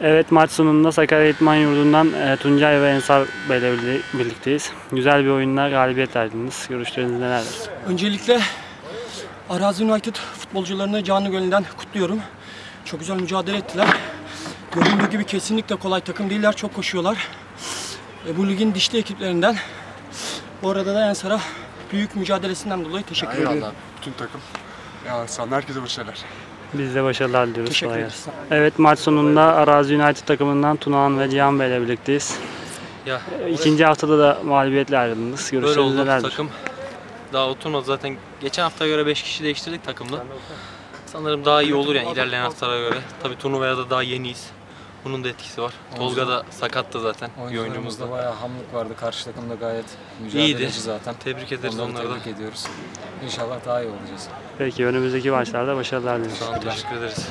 Evet maç sonunda Sakarya İtman Yurdu'ndan e, Tuncay ve Ensar Bey'le birli- birlikteyiz. Güzel bir oyunla galibiyet verdiniz. Görüşleriniz nelerdir? Öncelikle Arazi United futbolcularını canı gönülden kutluyorum. Çok güzel mücadele ettiler. Göründüğü gibi kesinlikle kolay takım değiller. Çok koşuyorlar. E, bu ligin dişli ekiplerinden. Bu arada da Ensar'a büyük mücadelesinden dolayı teşekkür ediyorum. Eyvallah. Bütün takım. Ya sana herkese başarılar. Biz de başarılar diliyoruz. Teşekkür ederiz. Evet maç sonunda Arazi United takımından Tunağan ve Cihan Bey'le birlikteyiz. Ya E, İkinci haftada da mağlubiyetle ayrıldınız. böyle Görüşleriniz oldu nelerdir? takım. Daha oturmadı zaten. Geçen haftaya göre 5 kişi değiştirdik takımda. Sanırım daha iyi olur yani ilerleyen haftalara göre. Tabii turnuvaya da daha yeniyiz. Bunun da etkisi var. Tolga da sakattı zaten bir oyuncumuz Oyuncularımızda da. bayağı hamlık vardı. Karşı takım da gayet mücadeleci İyiydi. zaten. Tebrik ederiz Onları onları da. tebrik ediyoruz. İnşallah daha iyi olacağız. Peki önümüzdeki maçlarda başarılar diliyoruz. Teşekkür ederiz.